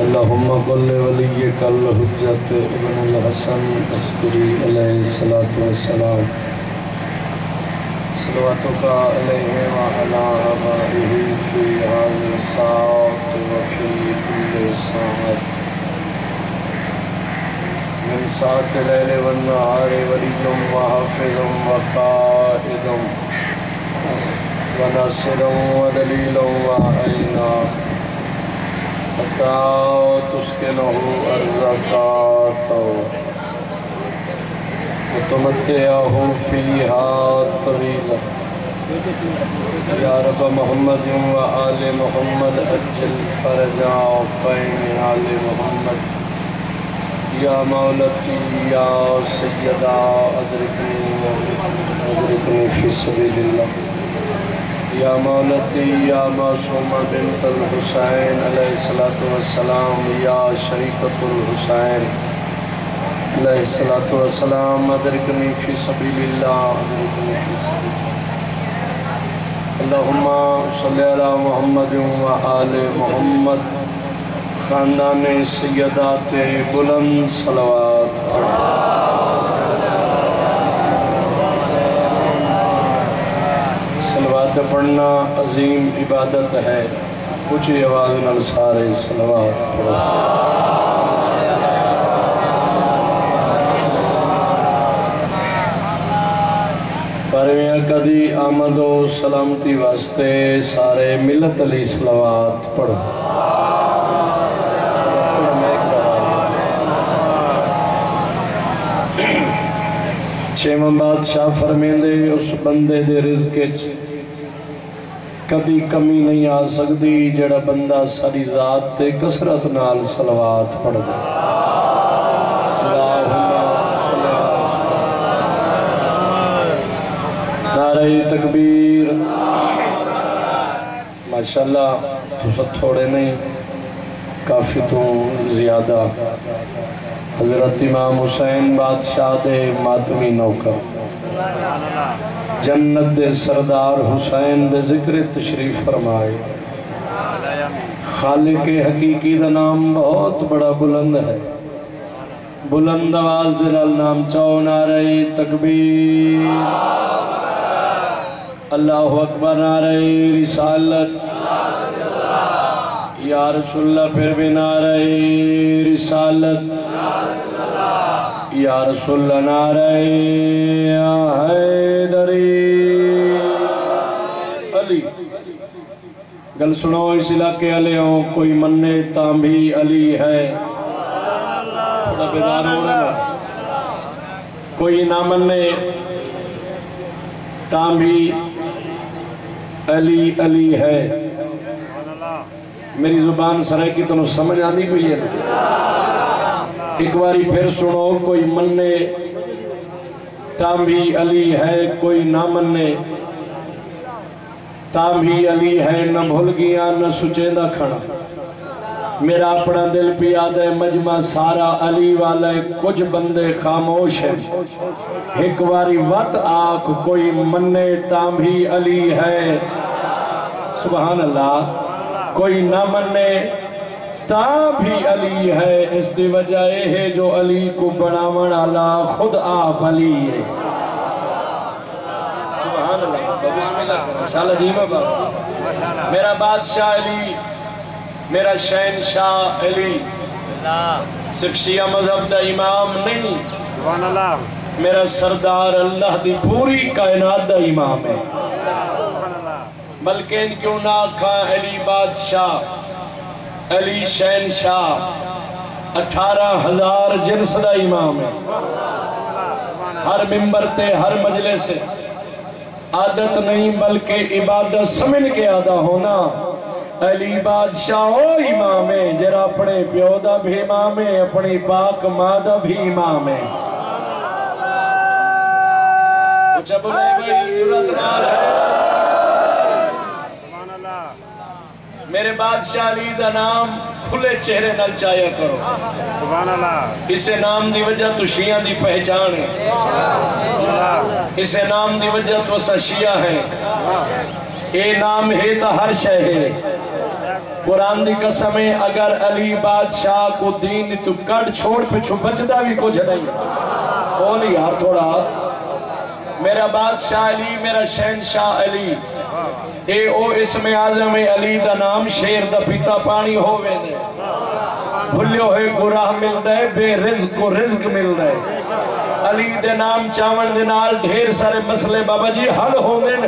اللہم قل ولیک الحجت ابن الحسن عسکری علیہ السلام صلواتك عليه وعلى آبائه في هذه الساعة وفي كل ساعة من ساعة الليل والنهار ولي وحافظ وقائد وناصر ودليل وعينا حتى تسكنه أرزقك وتمتعه فيها طويلا يا رب محمد وآل محمد أجل فرجا بين آل محمد۔ يا مولتي يا سيدا أدركني أدركني في سبيل الله يا مولتي يا معصومة بنت الحسين عليه الصلاة والسلام يا شريكة الحسين علیہ السلام ادرکنی فی سبیل اللہ ادرکنی فی سبیل اللہ اللہم صلی اللہ محمد و آل محمد، خاندان سیدات بلند صلوات۔ صلوات پڑھنا عظیم عبادت ہے۔ کچھ آواز نال سارے پڑھو پرویاں کدی آمد و سلامتی واسطے سارے ملت علی صلوات پڑھو۔ چھویں بادشاہ فرمیندے اس بندے دے رزق کدی کمی نہیں آ سکتی، جڑا بندہ ساری ذات تے کسرت نال صلوات پڑھ دے نعرہ تکبیر۔ ماشاءاللہ تو سب تھوڑے نہیں، کافی تو زیادہ۔ حضرت امام حسین بادشاہ دے ماتمی نوکر۔ جنت دے سردار حسین دے ذکر تشریف فرمائے۔ خالق حقیقی دا نام بہت بڑا بلند ہے۔ بلند آواز دے نال نام چاو نعرہ تکبیر۔ اللہ اکبر نعرہ رسالت۔ یا رسول اللہ پھر بھی نعرہ رسالت۔ یا رسول اللہ نعرہ حیدری۔ علی، گل سنو، اس علاقے علی علیہوں کوئی مننے تام بھی علی ہے۔ تھوڑا بیدار ہو رہا کوئی نہ مننے تام بھی علی علی ہے۔ میری زبان سرے کی تنہوں سمجھ آنی کوئی ہے۔ ایک باری پھر سنو، کوئی مننے تام بھی علی ہے، کوئی نہ مننے۔ تام بھی علی ہے، نہ بھول گیا، نہ سچیندہ کھڑا۔ میرا اپنا دل پیاد ہے، مجمع سارا علی والا ہے، کچھ بندے خاموش ہیں۔ ایک باری وقت آکھ کوئی مننے تام بھی علی ہے۔ سبحان اللہ، کوئی نہ مننے۔ تام بھی علی ہے اس دی وجہ ہے جو علی کو بناون اللہ خود آپ علی ہے۔ سبحان اللہ بسم اللہ شاء جی بابا۔ میرا بادشاہ علی میرا شہنشاہ علی۔ صرف شیعہ مذہب دا امام نہیں سبحان اللہ۔ میرا سردار اللہ دی پوری کائنات دا امام ہے۔ بلکہ ان کیوں نہ کھا علی بادشاہ۔ علی شہنشاہ، اٹھارہ ہزار جنس دا امام ہے۔ ہر ممبر تے ہر مجلس سے عادت نہیں بلکہ عبادت سمن کے آدھا ہونا۔ علی بادشاہ او امام ہے جرا اپنے پیودہ بھی امام ہے، اپنی پاک مادہ بھی امام ہے۔ کچھ اب لے گئی جرت نال ہے سبحان اللہ میرے بادشاہ علی دا نام کھلے چہرے نال چاہیا کرو۔ سبحان اللہ اسے نام دی وجہ تو شیعہ دی پہچان ہے۔ اسے نام دی وجہ تو اسا شیعہ ہے اے نام ہے تا ہر شہ ہے۔ قرآن دی قسم ہے اگر علی بادشاہ کو دین تو کڑ چھوڑ پچھو بچدا بھی کچھ نہیں۔ بولی یار تھوڑا میرا بادشاہ علی میرا شہنشاہ علی۔ اے او اسم اعظم علی دا نام شیر دا پیتا پانی ہووے دے۔ بھلیو ہوئے کو راہ مل دے بے رزق کو رزق مل دے علی دے نام چاون دے نال ڈھیر سارے مسئلے بابا جی حل ہو دن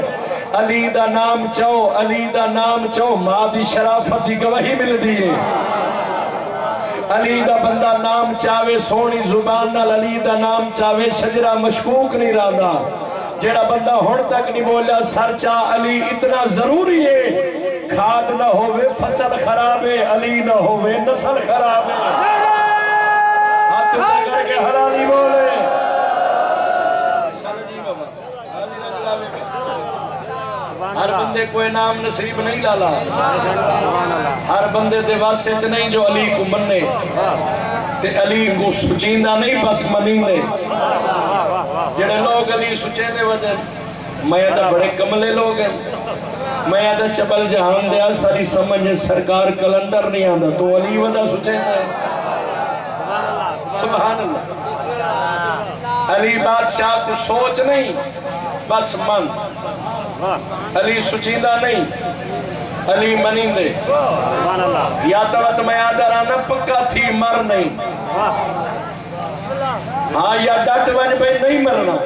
علی دا نام چاو، علی دا نام چاو، ماں دی شرافت دی گواہی مل دیئے علی دا بندہ نام چاوے سونی زبان نال، علی دا نام چاوے شجرہ مشکوک نہیں رہا جیڑا بندہ ہون تک نہیں بولا سرچا علی اتنا ضروری ہے۔ کھاد نہ ہوئے فصل خراب ہے، علی نہ ہوئے نسل خراب ہے۔ ہاتھ اچھا کر کے حلالی بولے۔ ہر بندے کوئی نام نصیب نہیں لالا۔ ہر بندے دے واسے چ نہیں جو علی کو مننے تے علی کو سچیندہ نہیں، بس منیندے جڑے لوگ علی سچے دے وجہ میں دا بڑے کملے لوگ ہیں۔ میں دا چبل جہان دیا ساری سمجھ سرکار کلندر نہیں آندا۔ تو علی ودا سچے دے۔ سبحان اللہ علی بادشاہ کو سوچ نہیں بس من۔ علی سچیندہ نہیں علی سبحان اللہ یا توت میں آدھر آنا پکا تھی مر نہیں۔ ہاں یا ڈٹ ون بھئی نہیں مرنا۔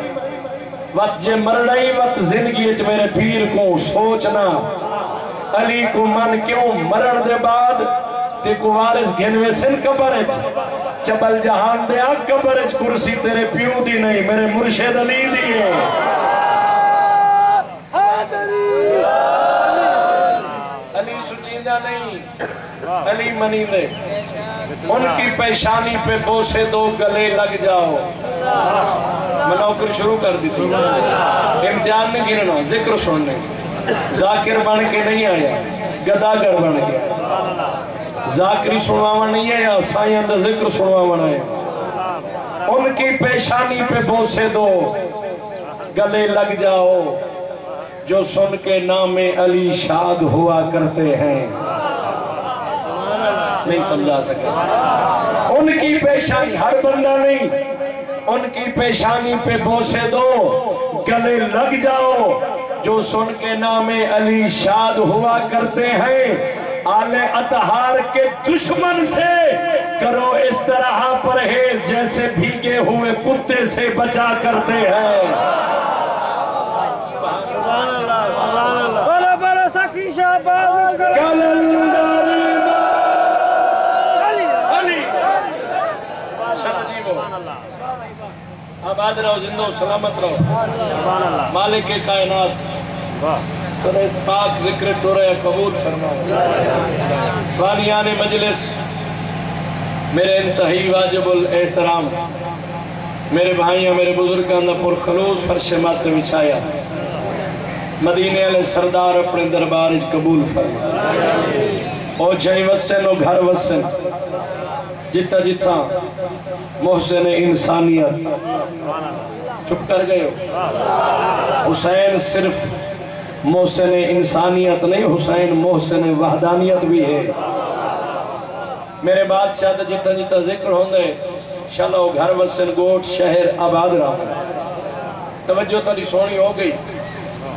وقت جے مرنا ہی وقت زندگی اچ میرے پیر کو سوچنا۔ علی کو من کیوں مرن دے بعد تے کو وارث گھنوے سن قبر اچ چبل جہان دے آ قبر اچ کرسی تیرے پیو دی نہیں، میرے مرشد علی دی ہے۔ علی سچیندہ نہیں، علی منی دے۔ ان کی پیشانی پہ بوسے دو گلے لگ جاؤ۔ میں نوکر شروع کر دی تھی۔ امتحان نہیں گرنا ذکر سننے۔ ذاکر بن کے نہیں آیا، گداگر بن گیا۔ ذاکری سنواوا نہیں آیا سائن دا ذکر سنواوا آیا۔ ان کی پیشانی پہ بوسے دو گلے لگ جاؤ۔ جو سن کے نام علی شاد ہوا کرتے ہیں۔ نہیں سمجھا سکتا ان کی پیشانی، ہر بندہ نہیں، ان کی پیشانی پہ بوسے دو، گلے لگ جاؤ۔ جو سن کے نام علی شاد ہوا کرتے ہیں، آل اتحار کے دشمن سے کرو اس طرح پرہیز، جیسے بھیگے ہوئے کتے سے بچا کرتے ہیں۔ آباد رہو زندہ و سلامت رہو۔ مالک کائنات۔ واہ تر اس پاک ذکر ٹورے قبول فرماؤ بانیان مجلس، میرے انتہائی واجب الاحترام، میرے بھائیاں، میرے بزرگان دا پر خلوص فرش مات بچھایا۔ مدینے علیہ سردار اپنے دربار قبول فرما او جائی وسن، او گھر وسن۔ جتا جتا محسن انسانیت چپ کر گئے ہو۔ حسین صرف محسن انسانیت نہیں، حسین محسن وحدانیت بھی ہے۔ میرے بادشاہ دا جتا جتا ذکر ہوں گے شلو گھر وسن گوٹ شہر آباد رہا۔ توجہ تاری سونی ہو گئی۔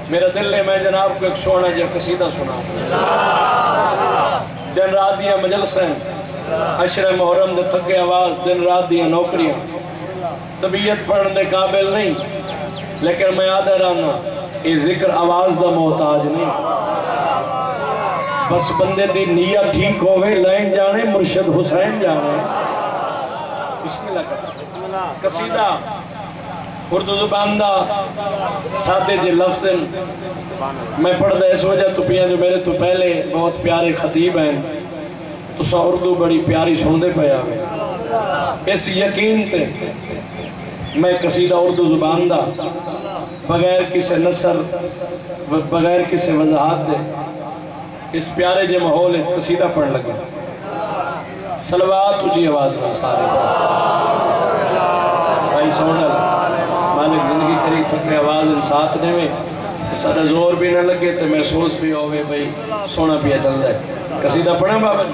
میرا دل نے میں جناب کو ایک سونا جا قصیدہ سنا۔ دن رات دیا مجلس ہیں عشر محرم دے تھکے آواز، دن رات دیا نوکریاں۔ طبیعت پڑھنے قابل نہیں، لیکن میں آدھا رہنا، یہ ذکر آواز دا محتاج نہیں۔ بس بندے دی نیت ٹھیک ہوئے لائن جانے، مرشد حسین جانے۔ بسم اللہ کرتا قصیدہ، اردو زبان دا سادے جے لفظ میں پڑھ دا اس وجہ تو پیاں جو میرے تو پہلے بہت پیارے خطیب ہیں۔ تو سا اردو بڑی پیاری سن دے پیا اس یقین تے میں قصیدہ اردو زبان دا بغیر کسی نصر بغیر کسی وضاحت دے اس پیارے جے ماحول ہے قصیدہ پڑھ لگا۔ سلوات اچھی آواز میں سارے۔ بھائی سونا مالک زندگی کری تھکنے آواز انسات نے میں سارا زور بھی نہ لگے تو محسوس بھی ہوئے بھائی سونا پیا چل رہا ہے۔ قصیدہ پڑھا بابا جی؟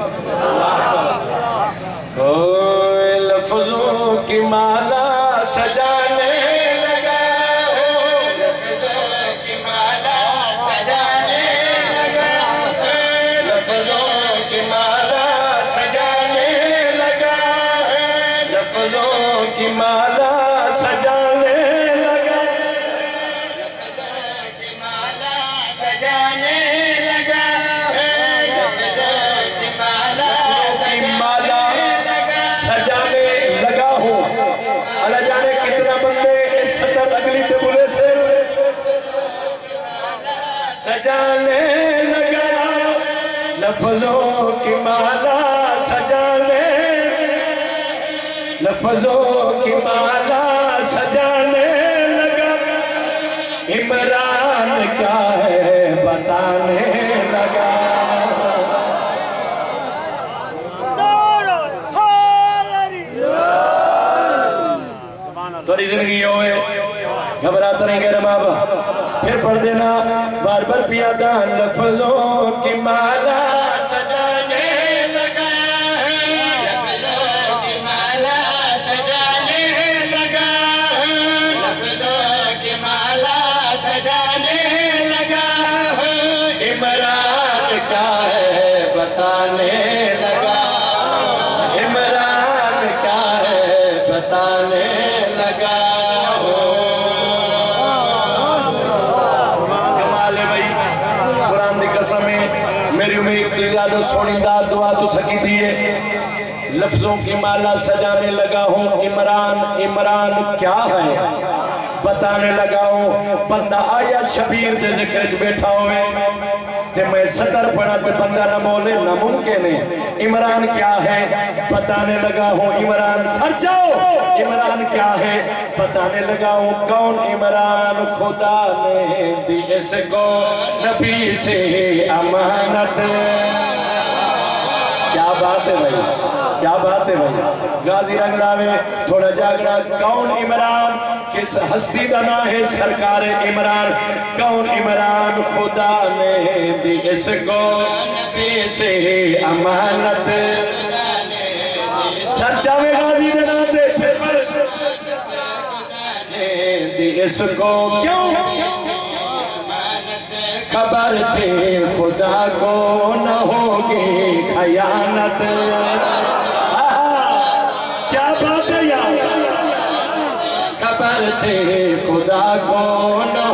اوہ لفظوں کی مالا سجانے لگا لفظوں کی مالا سجانے لگا لفظوں کی مالا سجانے لگا لفظوں کی مالا لفظوں کی مالا سجانے لفظوں کی مالا سجانے لگا۔ عمران کیا ہے بتانے لگا۔ توری زندگی ہوئے گھبراتا نہیں گئے بابا۔ پھر پڑھ دینا۔ بار بار پیادان لفظوں کی مالا مالا سجانے لگا ہوں، عمران عمران کیا ہے؟ بتانے لگا ہوں، بندہ آیا شبیر دے ذکر چ بیٹھا ہوئے۔ تے میں صدر پڑھا تے بندہ نہ بولے، نہ ممکن ہے۔ عمران کیا ہے؟ بتانے لگا ہوں، عمران سچاؤ عمران کیا ہے؟ بتانے لگا ہوں، کون عمران؟ خدا نے دی اس کو نبی سے امانت۔ کیا بات ہے بھائی؟ کیا بات ہے بھائی؟ غازی رنگلاوے تھوڑا جاگرا کون عمران؟ کس ہستی دا نا ہے سرکار عمران؟ کون عمران؟ خدا نے دی اس کو نبی سے امانت۔ سرچا میں غازی دے نا دے پھر دی اس کو کیوں؟ خبر تھے خدا کو نہ ہوگی خیانت۔ خدا کو نہ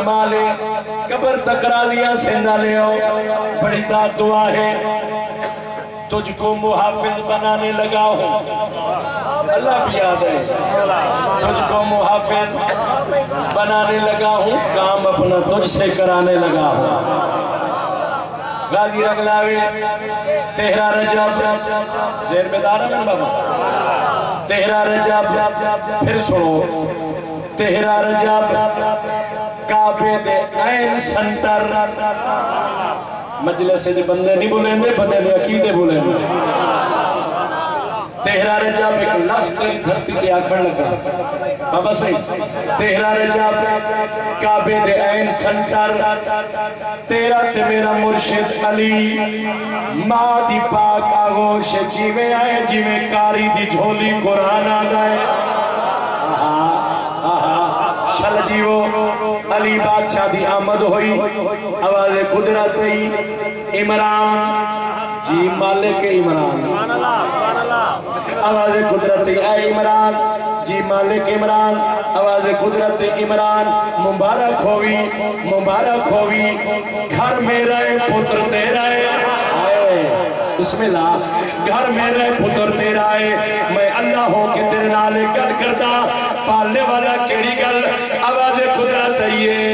کمالے، قبر تک راضیاں سندہ لے آؤ۔ بڑی داد دعا ہے۔ تجھ کو محافظ بنانے لگا ہوں۔ اللہ بھی یاد ہے۔ تجھ کو محافظ بنانے لگا ہوں۔ کام اپنا تجھ سے کرانے لگا ہوں۔ غازی رگلاوی تہرا رجب۔ زیر بیدارہ میں بابا۔ تہرا رجب، پھر سنو۔ تہرا رجب۔ کعبے دے این سنٹر مجلس سے جو بندے نہیں بولیں دے بندے دے عقیدے بولیں دے تہرا رجب ایک لفظ تیری دھرتی دے آکھڑ لگا۔ بابا صحیح۔ تہرا رجب کعبے دے این سنٹر تیرا تے میرا مرشد علی۔ ماں دی پاک آگوش جیوے آئے جیوے کاری دی جھولی قرآن آگائے شل جیو بادشاہ دی آمد ہوئی۔ آواز قدرت ہی عمران۔ جی مالک عمران۔ آواز قدرت اے عمران۔ جی مالک عمران۔ آواز قدرت عمران۔ مبارک ہوئی مبارک ہوئی۔ گھر میں رہے پتر تیرا ہے۔ بسم اللہ۔ گھر میں رہے پتر تیرا ہے۔ میں اللہ ہوں کہ تیرے نالے گل کرتا پالنے والا کیڑی گل؟ آواز قدرت یہ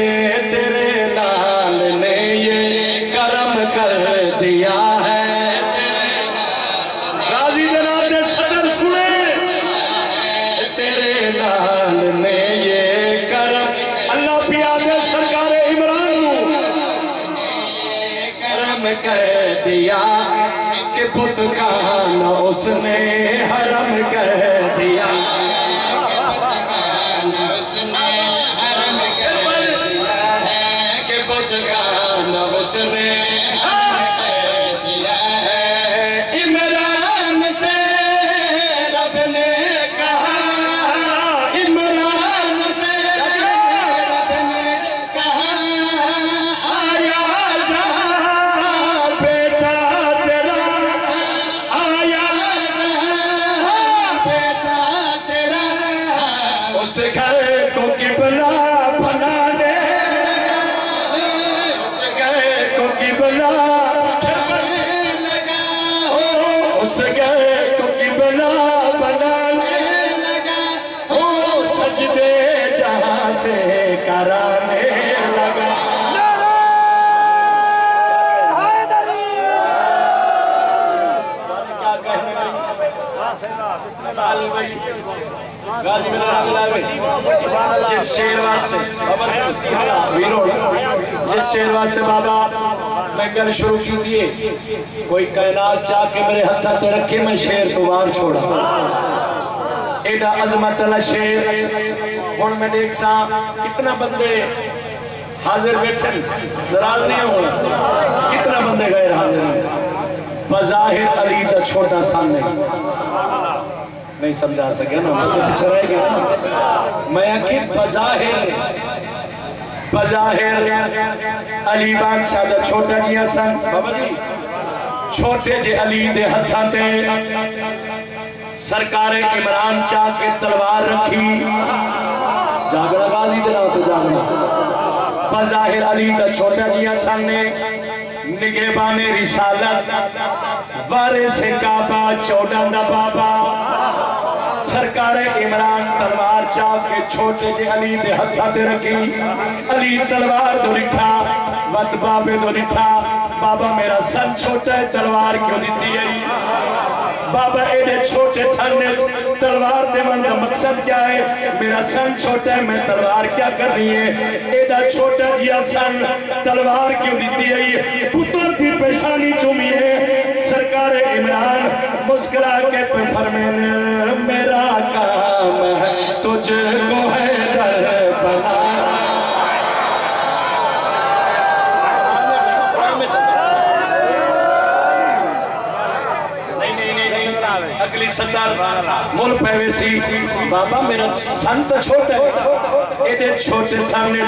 کہہ دیا کہ پت کان اس نے حرم کہہ دیا۔ جس شیر واسطے ویرو جس شیر واسطے بابا میں گل شروع کی دیئے کوئی کائنات چاہ کے میرے ہتھا تے رکھے میں شیر کو بار چھوڑا۔ ایڈا عظمت اللہ شیر، ہون میں دیکھ سا کتنا بندے حاضر بیٹھن نراز نہیں ہونا۔ کتنا بندے غیر حاضر ہیں؟ بظاہر علی دا چھوٹا سامنے نہیں سمجھا سکے نا میں تو رہ گیا۔ میں کہ بظاہر بظاہر علی بادشاہ دا چھوٹا جیا سن۔ جی، چھوٹے جے علی دے ہتھاں تے سرکار عمران چاہ کے تلوار رکھی۔ جاگنا غازی دے نام تو جاگنا۔ بظاہر علی دا چھوٹا جیا سن نے نگہبان رسالت وارث کعبہ چودہ دا بابا۔ سرکار عمران تلوار چاپ کے چھوٹے جے علی دے ہتھا تے رکھی۔ علی تلوار دو رٹھا وط بابے دو رٹھا بابا میرا سن چھوٹا ہے، تلوار کیوں دیتی ہے؟ بابا ایڈے چھوٹے سن نے تلوار دے من کا مقصد کیا ہے؟ میرا سن چھوٹا ہے، میں تلوار کیا کر رہی ہے ایڈا چھوٹا جیا سن تلوار کیوں دیتی ہے؟ پتر دی پیشانی چومی ہے۔ مسکرا کے پہ فرمینے میرا کام ہے تجھ کو ہے در بنانا اگلی صدر مول پہوے سی۔ بابا میرا سن تو چھوٹا ہے۔ ایڈے چھوٹے سامنے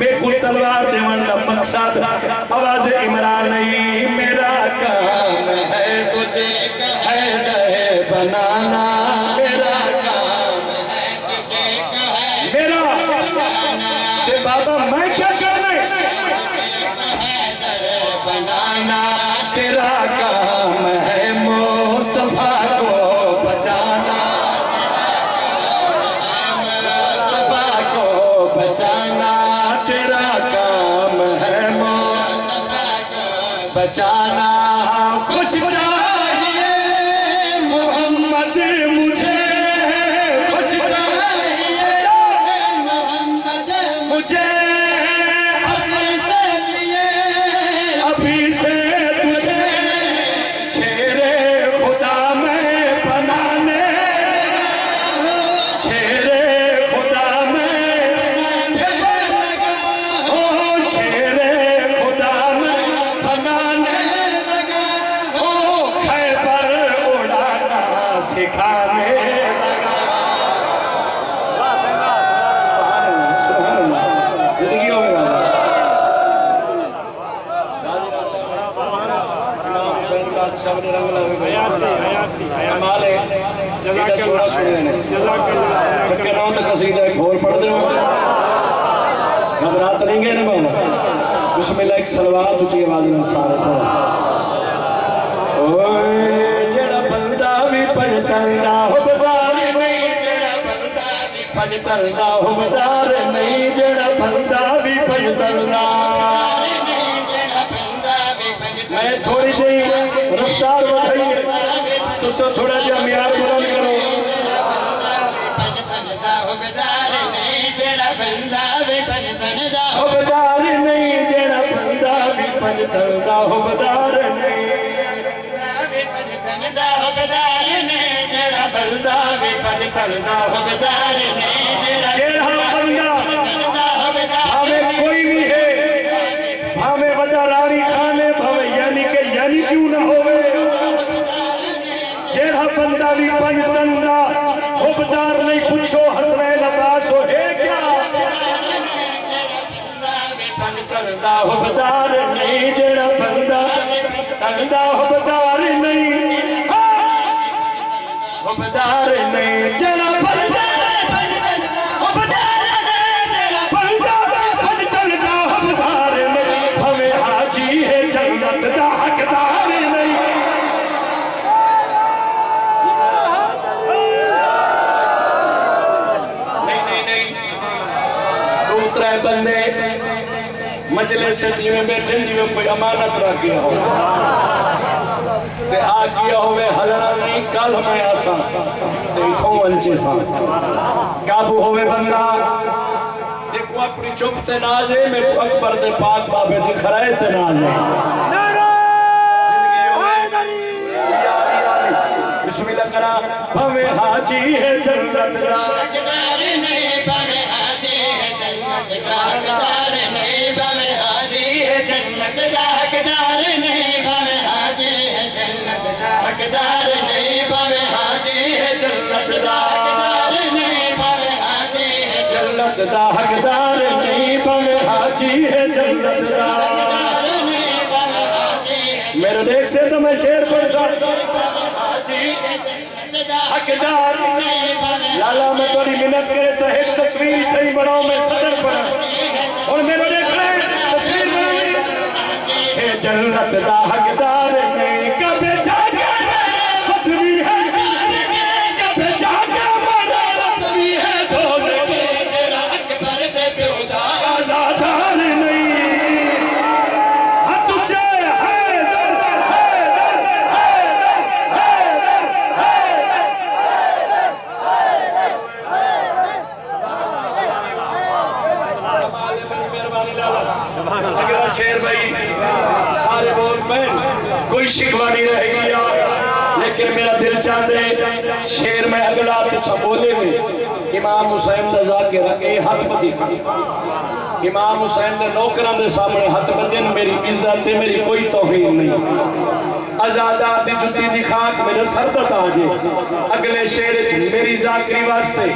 میں کو تلوار دیوان کا مقصد۔ آواز عمران نہیں میرا کام ہے۔ تجھے ہے banana بندہ بھی پڑھتندا نہیں جڑا بندہ بھی پڑھتندا میں تھوڑی جی رفتار بڑھائی ہے تو سو تھوڑا جی میار بلند کرو ہو بدار نہیں جڑا بندہ بھی پڑھتندا ہو بدار نہیں جڑا بندہ نہیں نہیں دو، ترے بندے مجلس سے جی میں بیٹھے جی میں کوئی امانت رکھ گیا ہو۔ تے آ گیا ہوئے حلنا نہیں کل میں آسا تے اتھوں انچے سا۔ قابو ہوئے بندہ۔ دیکھو اپنی چپ تے نازے میں اکبر دے پاک بابے دی خرائے تے نازے بسم اللہ کرا۔ بھوے حاجی ہے جنت دا حقدار نہیں حاجی ہے جنت دا جنت دا حقدار نہیں بھوے حاجی ہے جنت دا میرے دیکھ سے تو میں شیر پڑھ سکتا حاجی حقدار لالا میں توڑی منت کرے صحیح تصویر بڑھاؤں میں صدر پڑھا اور میرے دیکھ رہے تصویر بڑھائی اے جنت دا حقدار. اگلا شیر بھائی، سارے بول پہن کوئی شکوہ نہیں رہے گی یار، لیکن میرا دل چاہتے شیر میں اگلا تو سب بولے گے امام حسین رضا کے رکھے ہاتھ پہ دکھا امام حسین نے نوکران دے سامنے ہاتھ بدن میری عزت ہے میری کوئی توہین نہیں۔ ازادہ دی جتی دی خاک میرے سر تک آجے اگلے شیر چھ میری ذاکری واسطے،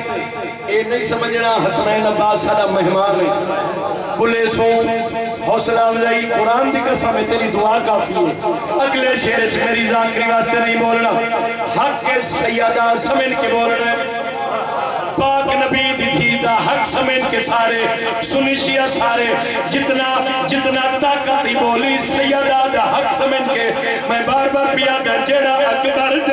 اے نہیں سمجھنا حسنین عباس سارا مہمان ہے۔ بلے سو، حوصلہ افزائی، قرآن دی قسم ہے، تیری دعا کافی ہے۔ اگلے شیر چھ میری ذاکری واسطے نہیں بولنا۔ حق کے سیدہ سمن کے بولنا ہے۔ پاک نبی دی تھی دا حق سمین کے سارے، سنی سارے، جتنا جتنا طاقت ہی بولی سیدہ دا حق سمین کے۔ میں بار بار پیا گا جڑا اکبر دے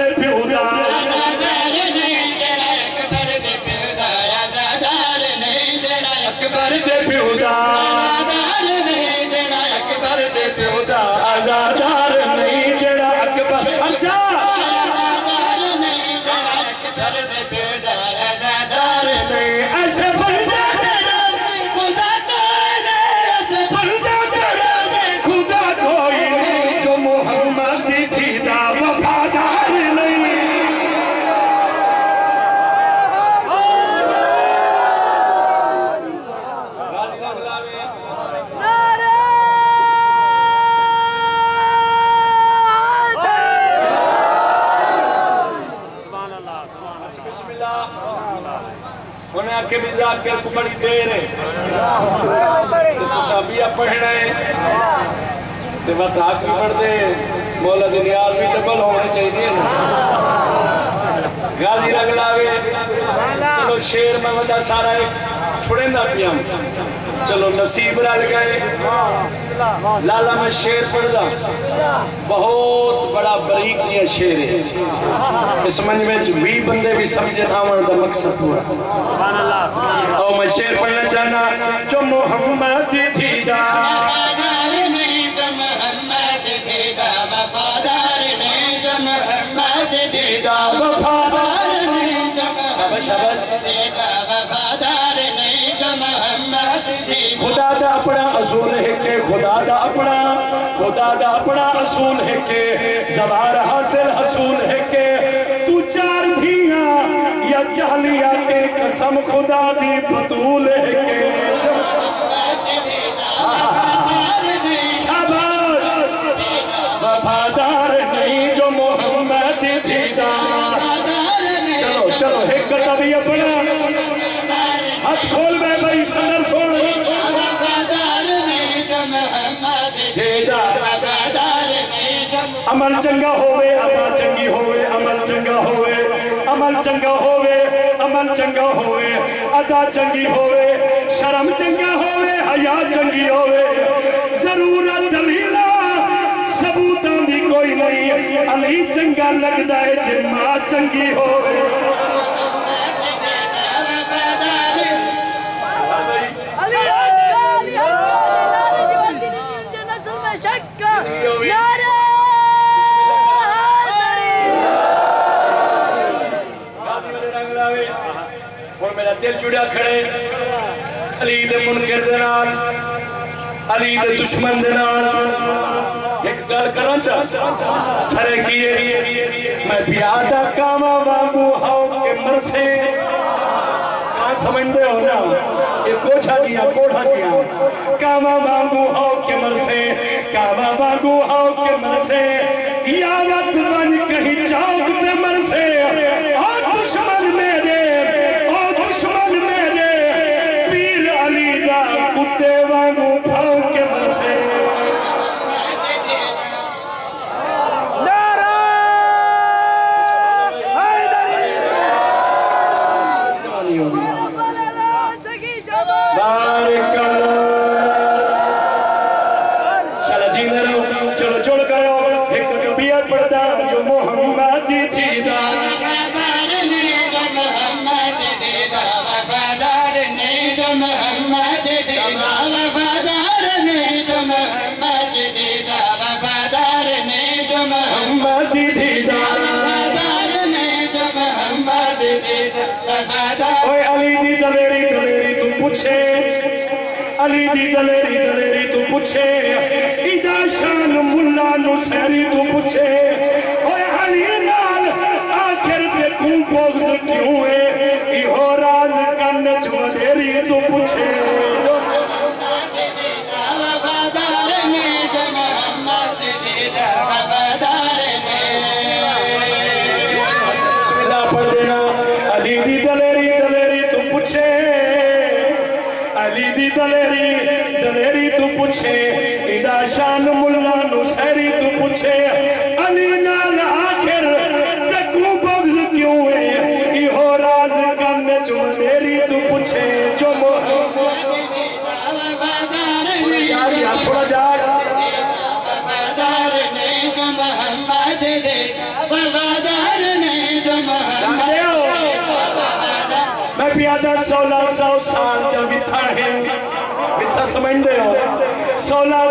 ذاکر کو بڑی دیر ہے سابیہ پڑھنا ہے تو بات آپ بھی پڑھ دے مولا دنیال بھی ڈبل ہونے چاہیے نا غازی رنگ چلو شیر میں وڈا سارا ایک چھوڑے نہ پیام چلو نصیب رل گئے۔ لالا میں شیر پڑھ دا بہت بڑا بریک جیا شیر ہے اس منج میں بھی بندے بھی سمجھے آمن دا مقصد پورا۔ او میں شیر پڑھنا چاہنا۔ جو محمد تھی دا۔ دا اپنا اصول ہے کہ خدا دا اپنا، خدا دا اپنا اصول ہے کہ زبار حاصل حصول ہے کہ تو چار بھی یا چالیا کے قسم خدا دی بطول ہے کہ عمل چنگا ہوئے ادا چنگی ہوئے عمل چنگا ہوئے عمل چنگا ہوئے عمل چنگا ہوئے ادا چنگی ہوئے شرم چنگا ہوئے حیا چنگی ہوئے ضرورت دلیلہ ثبوتاں دی کوئی نہیں علی چنگا لگدا ہے جے ماں چنگی ہوئے۔ رنگ لاوے اور میرا دل جڑیا کھڑے علی دے منکر دے نال علی دے دشمن دے نال ایک گل کرنا چاہ سرے کیے میں پیادہ کاما وانگو ہاؤ کے مرسے کہاں سمجھتے ہو نا یہ کوچھا جیا کوڑھا جیا کاما وانگو ہاؤ کے مرسے کاما وانگو ہاؤ کے مرسے یا کبیت پڑھتا جو محمد تھی۔ دا وفادار نہیں جو محمد دیدہ وفادار نہیں جو محمد دیدہ وفادار نہیں جو محمد دیدہ وفادار نہیں جو محمد محمد تھی دا وفادار نہیں جو محمد دیدہ وفادار اوے علی دی دلیری دلیری تو پوچھے۔ علی دی دلیری دلیری تو پوچھے۔ ایدہ شان ملا نو سہری تو پوچھے ادا شان ملا نو سہری تو پوچھے۔ sola